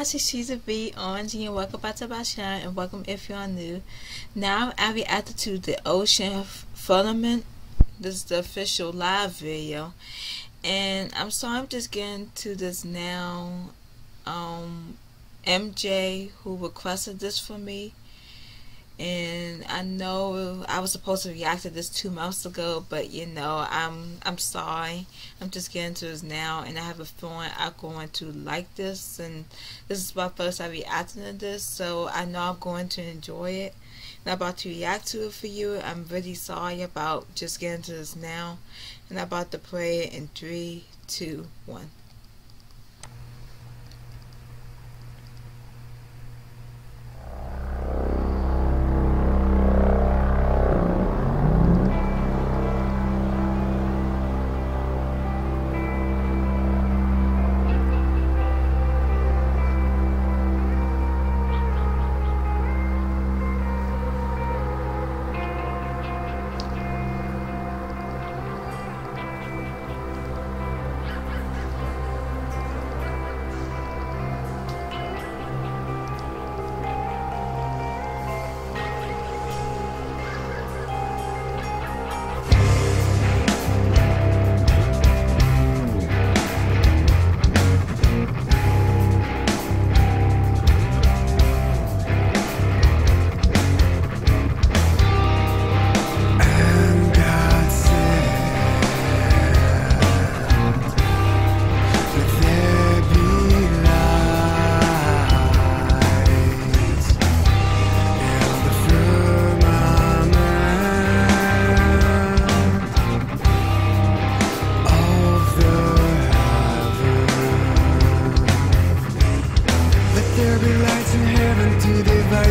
guys, it's She's a V Orange and welcome back to my channel and welcome if you are new. Now I'll be added to the Ocean Firmament. This is the official live video. And I'm sorry I'm just getting to this now. Um MJ who requested this for me and I know I was supposed to react to this two months ago, but you know, I'm I'm sorry. I'm just getting to this now, and I have a feeling I'm going to like this, and this is my first time reacting to this, so I know I'm going to enjoy it. And I'm about to react to it for you. I'm really sorry about just getting to this now, and I'm about to play it in three, two, one.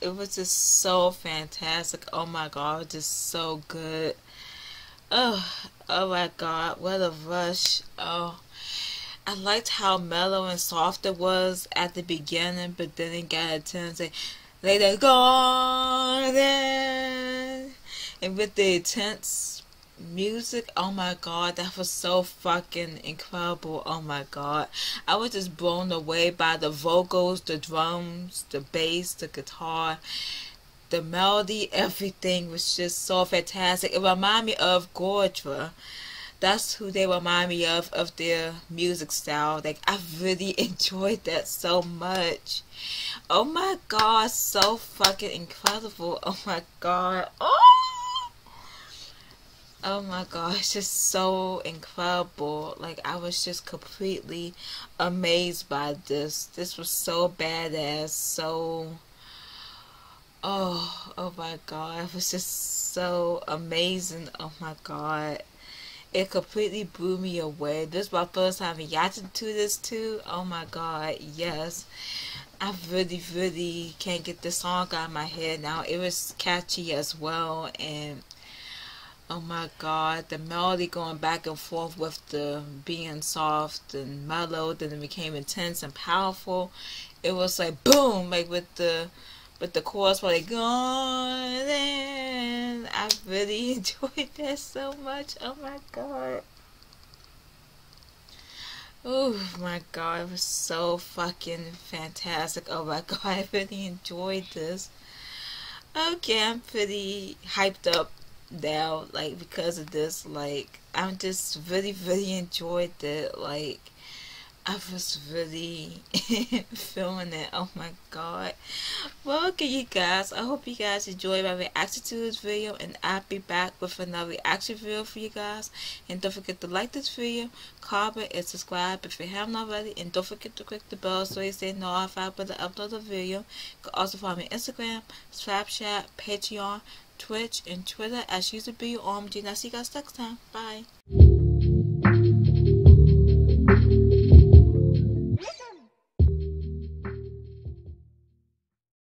it was just so fantastic. Oh my god, just so good. Oh, oh my god, what a rush. Oh. I liked how mellow and soft it was at the beginning, but then it got. Like, let it go, then. And with the intense music, oh my god, that was so fucking incredible. Oh my god. I was just blown away by the vocals, the drums, the bass, the guitar, the melody, everything was just so fantastic. It reminded me of Gojira that's who they remind me of of their music style like i really enjoyed that so much oh my god so fucking incredible oh my god oh oh my gosh it's so incredible like i was just completely amazed by this this was so badass so oh oh my god it was just so amazing oh my god it completely blew me away. This is my first time reacting to this too. Oh my god, yes. I really, really can't get the song out of my head now. It was catchy as well and oh my god, the melody going back and forth with the being soft and mellow, then it became intense and powerful. It was like boom, like with the with the chorus was like gone and I really enjoyed that so much. Oh my god. Oh my god, it was so fucking fantastic. Oh my god, I really enjoyed this. Okay, I'm pretty hyped up now, like because of this. Like I'm just really, really enjoyed it. Like I was really feeling it. Oh my god. Well, okay, you guys. I hope you guys enjoyed my reaction to this video. And I'll be back with another reaction video for you guys. And don't forget to like this video, comment, and subscribe if you haven't already. And don't forget to click the bell so you stay notified when I upload a video. You can also follow me on Instagram, Snapchat, Patreon, Twitch, and Twitter as on. And I'll see you guys next time. Bye.